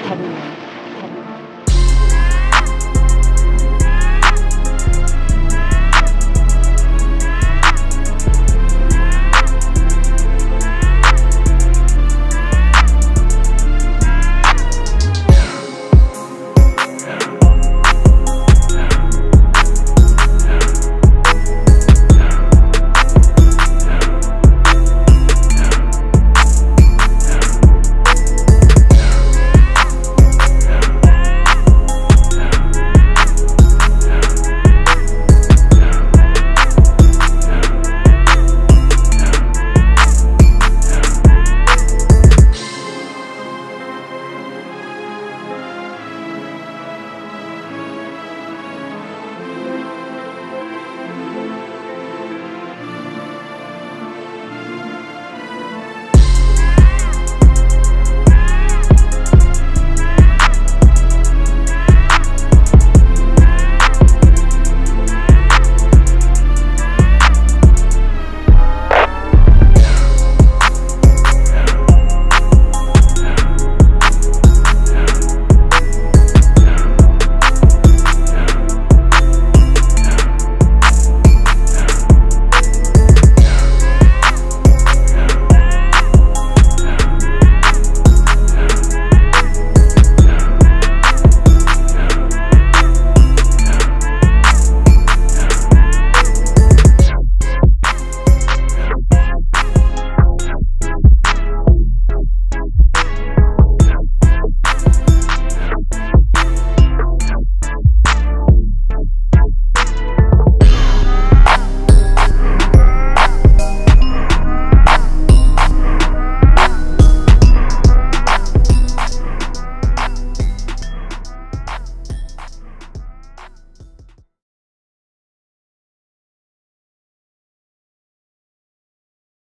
다르네요.